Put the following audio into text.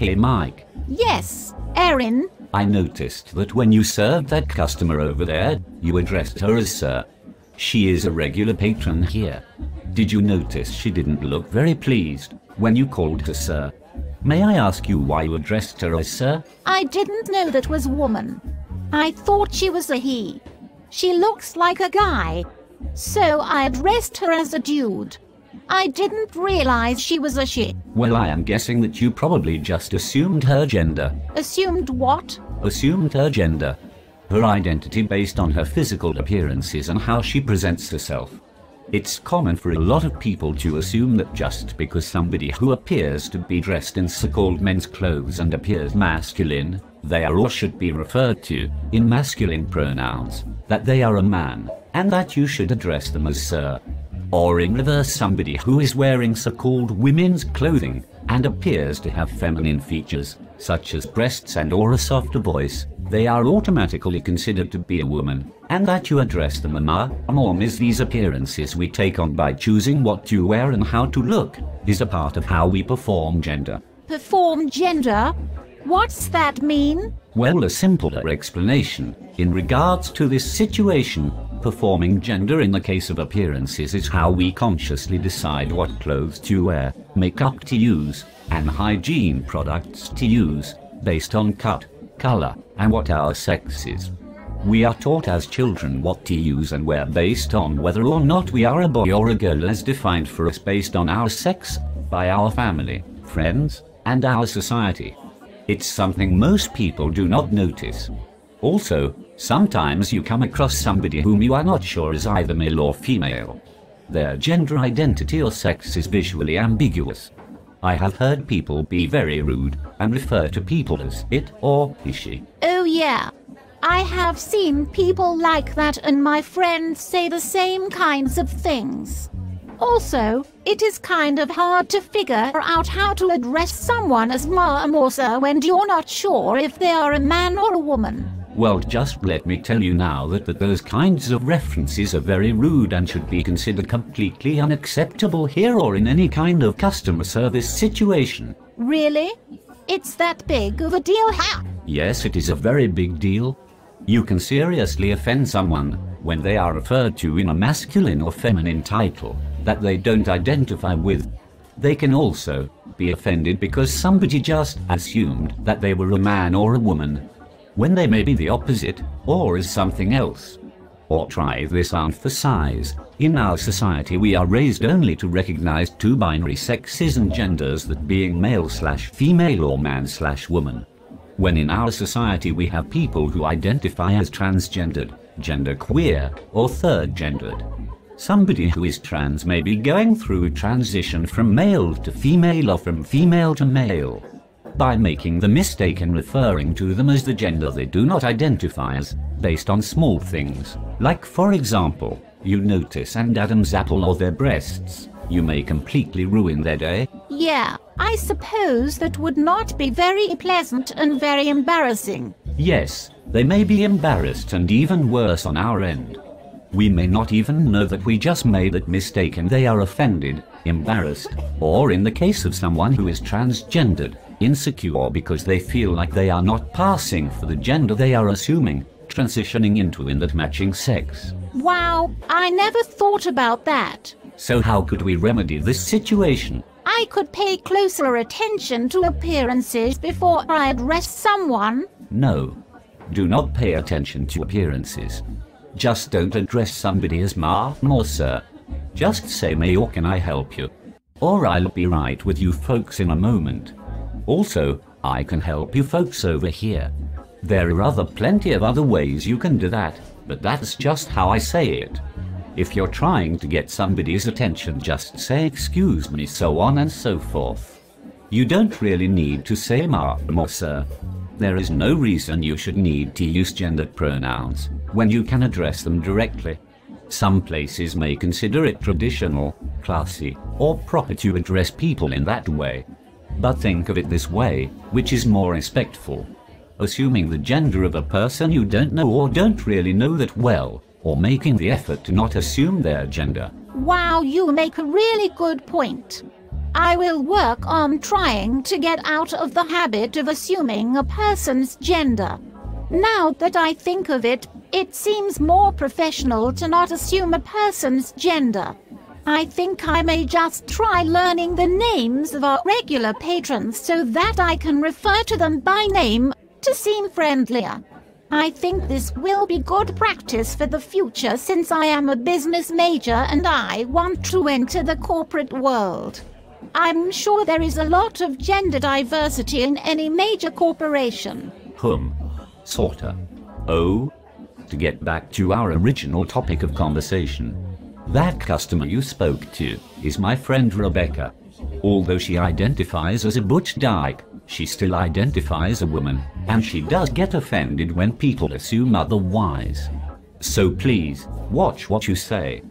Hey Mike, Yes, Erin. I noticed that when you served that customer over there, you addressed her as sir. She is a regular patron here. Did you notice she didn't look very pleased when you called her sir? May I ask you why you addressed her as sir? I didn't know that was woman. I thought she was a he. She looks like a guy. So I addressed her as a dude. I didn't realize she was a she. Well, I am guessing that you probably just assumed her gender. Assumed what? Assumed her gender. Her identity based on her physical appearances and how she presents herself. It's common for a lot of people to assume that just because somebody who appears to be dressed in so-called men's clothes and appears masculine, they are or should be referred to in masculine pronouns, that they are a man, and that you should address them as sir. Or in reverse somebody who is wearing so-called women's clothing and appears to have feminine features, such as breasts and or a softer voice, they are automatically considered to be a woman, and that you address them ama, amom is these appearances we take on by choosing what to wear and how to look, is a part of how we perform gender. Perform gender? What's that mean? Well, a simpler explanation. In regards to this situation, performing gender in the case of appearances is how we consciously decide what clothes to wear, makeup to use, and hygiene products to use, based on cut, color, and what our sex is. We are taught as children what to use and wear based on whether or not we are a boy or a girl as defined for us based on our sex, by our family, friends, and our society. It's something most people do not notice. Also, sometimes you come across somebody whom you are not sure is either male or female. Their gender identity or sex is visually ambiguous. I have heard people be very rude and refer to people as it or is she. Oh, yeah. I have seen people like that, and my friends say the same kinds of things. Also, it is kind of hard to figure out how to address someone as ma'am or sir when you're not sure if they are a man or a woman. Well, just let me tell you now that, that those kinds of references are very rude and should be considered completely unacceptable here or in any kind of customer service situation. Really? It's that big of a deal? Ha! Yes, it is a very big deal. You can seriously offend someone when they are referred to in a masculine or feminine title that they don't identify with. They can also be offended because somebody just assumed that they were a man or a woman when they may be the opposite or is something else. Or try this on for size. In our society we are raised only to recognize two binary sexes and genders that being male slash female or man slash woman. When in our society we have people who identify as transgendered, genderqueer, or third gendered. Somebody who is trans may be going through a transition from male to female or from female to male. By making the mistake in referring to them as the gender they do not identify as, based on small things, like for example, you notice and Adam's apple or their breasts, you may completely ruin their day. Yeah, I suppose that would not be very pleasant and very embarrassing. Yes, they may be embarrassed and even worse on our end. We may not even know that we just made that mistake and they are offended, embarrassed, or in the case of someone who is transgendered, insecure because they feel like they are not passing for the gender they are assuming, transitioning into in that matching sex. Wow, I never thought about that. So how could we remedy this situation? I could pay closer attention to appearances before I address someone. No. Do not pay attention to appearances. Just don't address somebody as ma or sir. Just say may or can I help you? Or I'll be right with you folks in a moment. Also, I can help you folks over here. There are other plenty of other ways you can do that, but that's just how I say it. If you're trying to get somebody's attention, just say excuse me, so on and so forth. You don't really need to say ma'am or sir. There is no reason you should need to use gendered pronouns when you can address them directly. Some places may consider it traditional, classy, or proper to address people in that way. But think of it this way, which is more respectful. Assuming the gender of a person you don't know or don't really know that well, or making the effort to not assume their gender. Wow, you make a really good point. I will work on trying to get out of the habit of assuming a person's gender. Now that I think of it, it seems more professional to not assume a person's gender. I think I may just try learning the names of our regular patrons so that I can refer to them by name to seem friendlier. I think this will be good practice for the future since I am a business major and I want to enter the corporate world. I'm sure there is a lot of gender diversity in any major corporation. Hum. Sorta. Oh. To get back to our original topic of conversation. That customer you spoke to is my friend Rebecca. Although she identifies as a butch dyke, she still identifies as a woman, and she does get offended when people assume otherwise. So please, watch what you say.